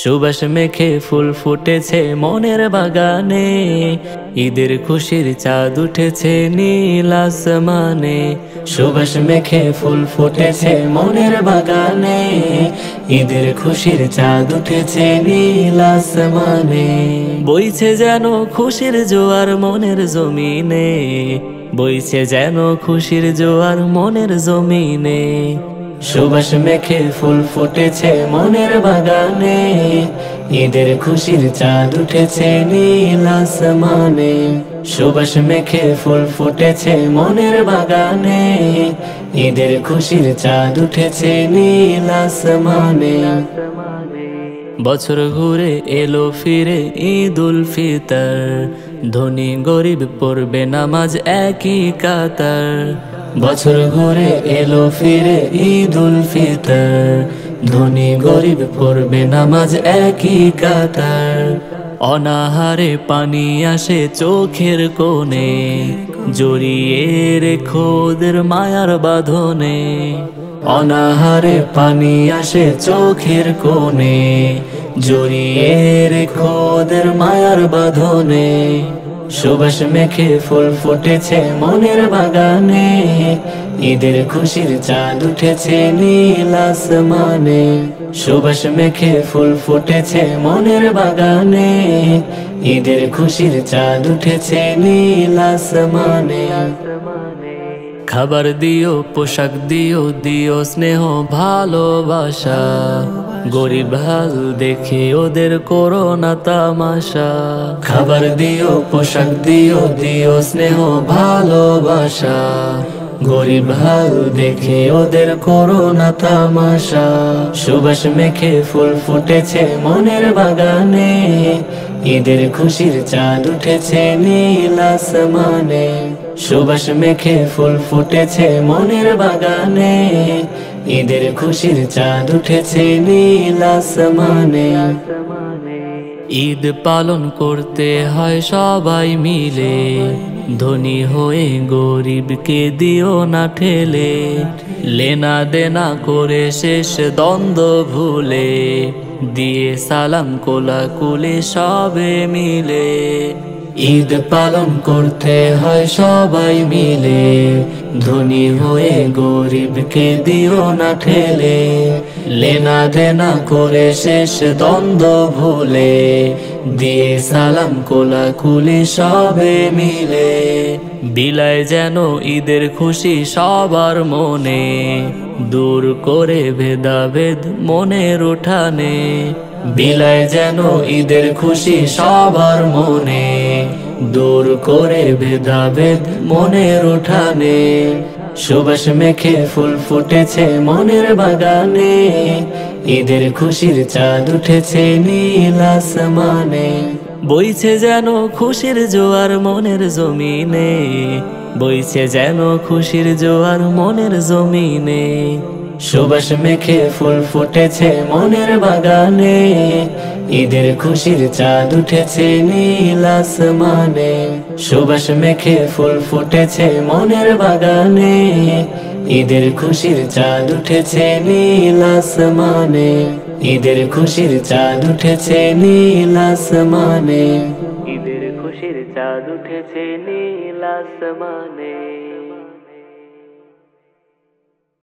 সুবাস মেখে ফুল ফুটেছে মনের বাগানে। ঈদের খুশির চাঁদ উঠেছে নীল আসমানে। সুবাস মেখে ফুল ফুটেছে মনের বাগানে। ঈদের খুশির চাঁদ উঠেছে নীল আসমানে। বইছে যেন খুশির জোয়ার মনের জমিনে। বইছে যেন খুশির জোয়ার মনের জমিনে। সুবাস মেখে ফুল ফুটেছে মনের বাগানে। ঈদের খুশির চাঁদ উঠেছে নীল আসমানে। সুবাস মেখে ফুল ফুটেছে মনের বাগানে। ঈদের খুশির চাঁদ উঠেছে নীল আসমানে। বছর ঘুরে এলো ফিরে ঈদ উল ফিতর। ধনী গরিব পড়বে নামাজ একই কাতার। বছর ঘুরে এলো ফিরে ঈদ উল ফিতর। ধনী গরিব পড়বে নামাজ একই কাতার। অনাহারে পানি আসে চোখের কোণে। জড়িয়ে রেখো ওদের মায়ার বাঁধনে। অনাহারে পানি আসে চোখের কোণে, জড়িয়ে রেখো ওদের মায়ার বাঁধনে। সুবাস মেখে ফুল ফুটেছে মনের বাগানে, ঈদের খুশির চাঁদ উঠেছে নীল আসমানে। সুবাস মেখে ফুল ফুটেছে মনের বাগানে, ঈদের খুশির চাঁদ উঠেছে নীল আসমানে। খাবার দিও, পোশাক দিও দিও স্নেহ, ভালোবাসা। গরিব হাল দেখে ওদের করোনা তামাশা। খাবার দিও, পোশাক দিও দিও স্নেহ, ভালোবাসা। গরিব হাল দেখে ওদের করোনা তামাশা। সুবাস মেখে ফুল ফুটেছে মনের বাগানে। ঈদের খুশির চাঁদ উঠেছে নীল আসমানে। সুবাস মেখে ফুল ফুটেছে মনের বাগানে। ঈদের খুশির চাঁদ উঠেছে নীল আসমানে। ঈদ পালন করতে হয় সবাই মিলে। ধনী হয়ে গরিবকে দিও না ঠেলে। লেনা দেনা করে শেষ দ্বন্দ্ব ভুলে। দিয়ে সালাম কোলা কুলে সবে মিলে। ঈদ পালন করতে হয় সবাই মিলে। ধনী হয়ে গরিবকে দিও না ঠেলে। লেনা দেনা করে শেষ দ্বন্দ্ব ভুলে। দিয়ে সালাম কোলা কুলি সবে মিলে। বিলায় যেন ঈদের খুশি সবার মনে। দূর করে ভেদাভেদ মনের উঠানে। বিলায় যেন ঈদের খুশি সবার মনে, দূর করে ভেদাভেদ মনের উঠানে। সুবাস মেখে ফুল ফুটেছে মনের বাগানে, ঈদের খুশির চাঁদ উঠেছে নীল আসমানে। বইছে যেন খুশির জোয়ার মনের জমিনে, বইছে যেন খুশির জোয়ার মনের জমিনে। সুবাস মেখে ফুল ফুটেছে মনের বাগানে। ঈদের খুশির চাঁদ উঠেছে নীল আসমানে। সুবাস মেখে ফুল ফুটেছে মনের বাগানে। ঈদের খুশির চাঁদ উঠেছে নীল আসমানে। ঈদের খুশির চাঁদ উঠেছে নীল আসমানে। ঈদের খুশির চাঁদ উঠেছে নীল আসমানে।